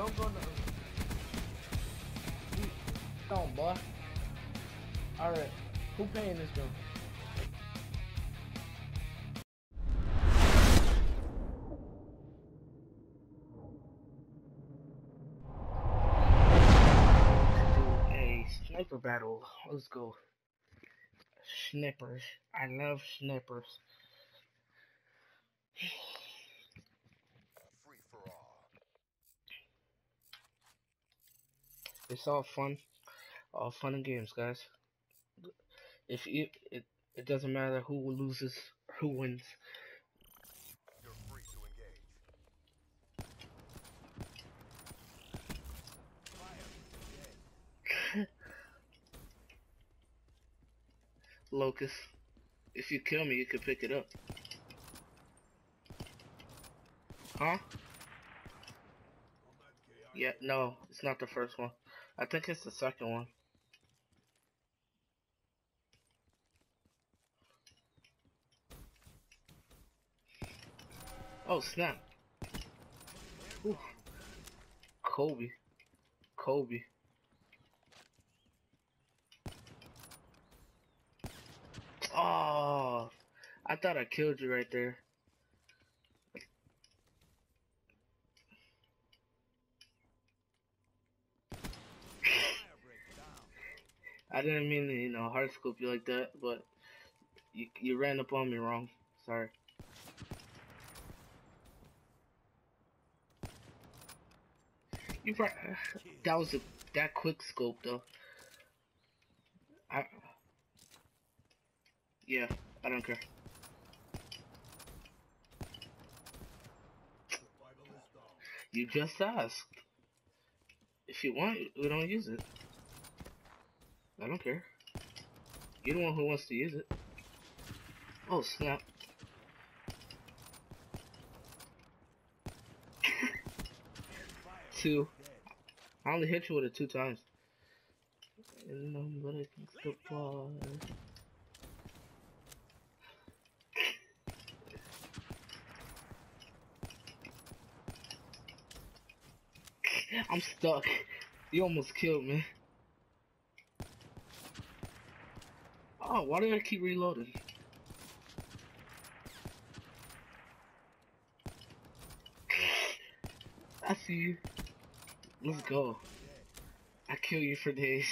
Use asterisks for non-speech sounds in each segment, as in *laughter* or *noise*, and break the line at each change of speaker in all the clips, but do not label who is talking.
Don't go no. Don't, boy. Alright. Who paying this bill? A sniper battle. Let's go. Snipers. I love snipers.
Free for all.
It's all fun. All fun and games, guys. If you it it doesn't matter who loses, who wins.
You're free to engage. *laughs*
Locus. If you kill me, you can pick it up. Huh? Yeah, no, it's not the first one. I think it's the second one. Oh, snap. Oof. Kobe. Kobe. Oh, I thought I killed you right there. I didn't mean to, you know, hard scope you like that, but you you ran up on me wrong. Sorry. You right. *sighs* That was a that quick scope though. I. Yeah, I don't care. You just asked. If you want, we don't use it. I don't care. You're the one who wants to use it. Oh, snap. *laughs* two. I only hit you with it two times. And. *laughs* I'm stuck. You almost killed me. Oh, why did I keep reloading? *sighs* I see you. Let's go. I kill you for days.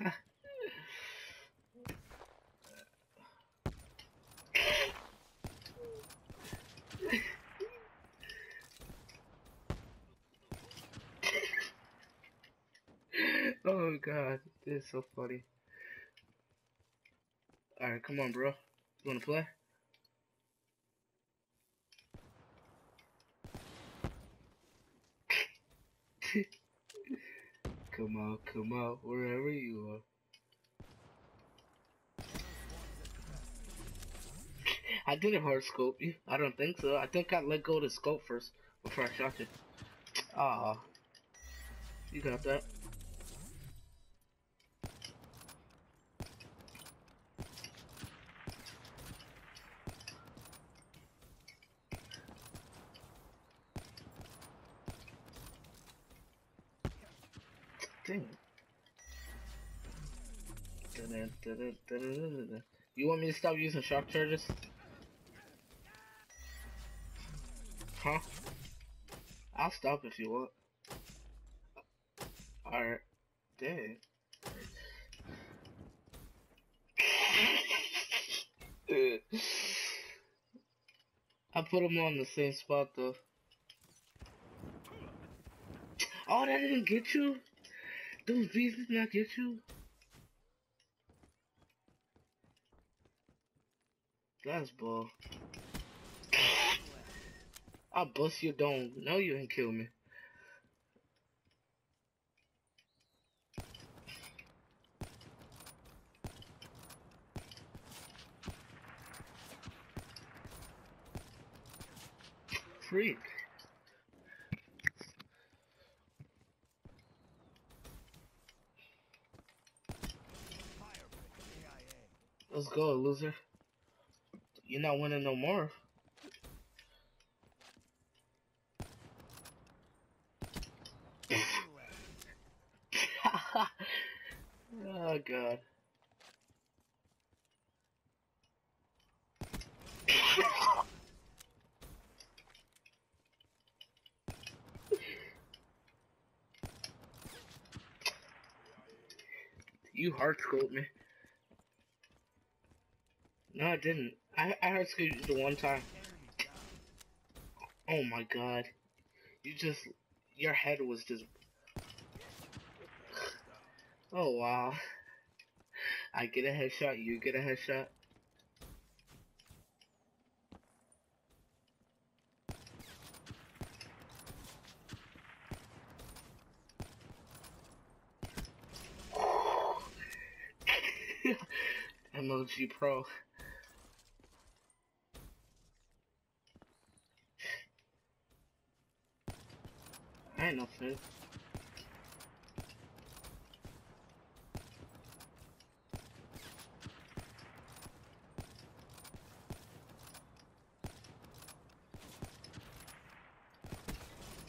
*laughs* oh god, this is so funny. Alright, come on, bro. You wanna play? *laughs* come out, come out, wherever you are. *laughs* I didn't hard scope you. I don't think so. I think I let go of the scope first before I shot you. Ah, you got that. Dang. You want me to stop using shock charges? Huh? I'll stop if you want. Alright. Dang. I put them on the same spot though. Oh, that didn't get you? Those bees did not get you? That's bull. I'll bust your dome. No, you ain't kill me. Let's go, loser. You're not winning no more. *laughs* oh god. *laughs* you hard scoped me. No, I didn't. I I scoped you the one time. Oh my god. You just your head was just Oh wow. I get a headshot, you get a headshot. *laughs* MLG Pro. Fit.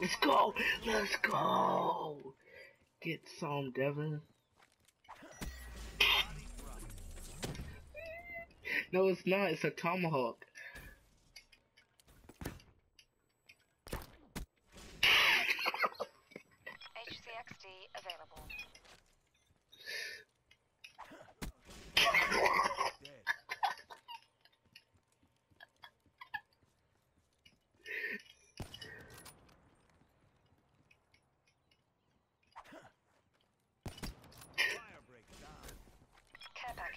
Let's go! Let's go! Get some, Devin. No, it's not. It's a tomahawk.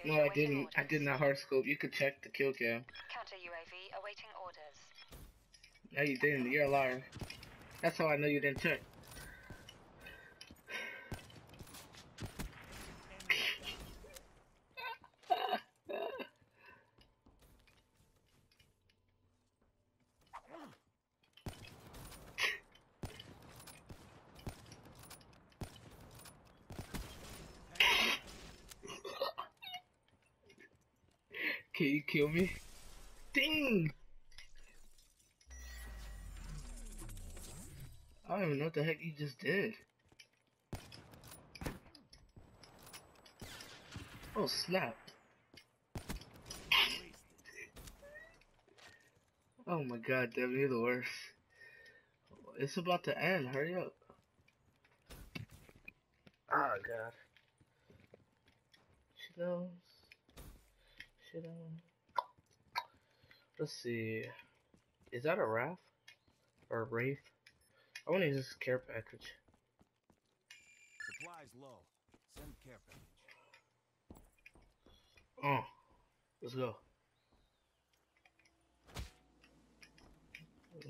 No, I didn't. I did not hard scope. You could check the kill cam.
Counter UAV awaiting orders.
No, you didn't. You're a liar. That's how I know you didn't check. Can you kill me? Ding! I don't even know what the heck you just did. Oh snap. Oh my god, Devin, you're the worst. It's about to end, hurry up. Oh god. She knows. She knows. Let's see. Is that a Wrath? Or a Wraith? I want to use this care package.
Supplies low. Send care package.
Oh, let's go.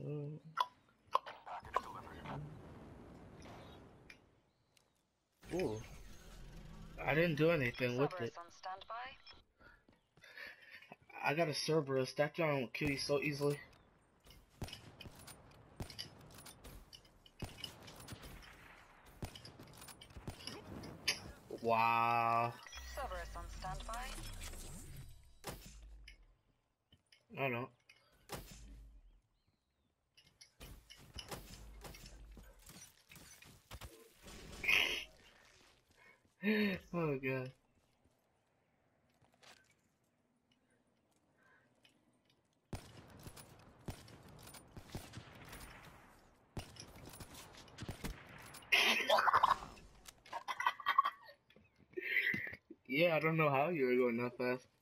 Um, Ooh. I didn't do anything with it.
Cerberus on standby.
I got a Cerberus. That John will kill you so easily. Wow.
Cerberus on standby.
I know. *laughs* oh god. Yeah, I don't know how you were going that fast. *laughs*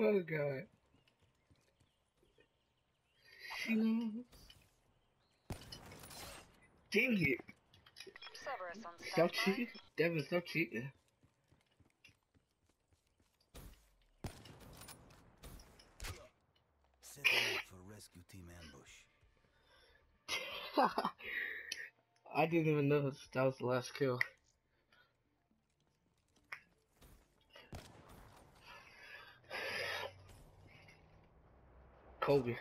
Oh god. Dang it. Stop cheating. Devin, stop cheating.
Set up for rescue team ambush. *laughs*
I didn't even know that was the last kill. *sighs* Kobe.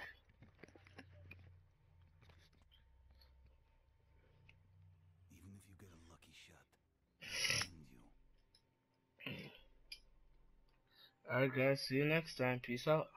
you get a lucky shot. End you.
Alright guys, see you next time. Peace out.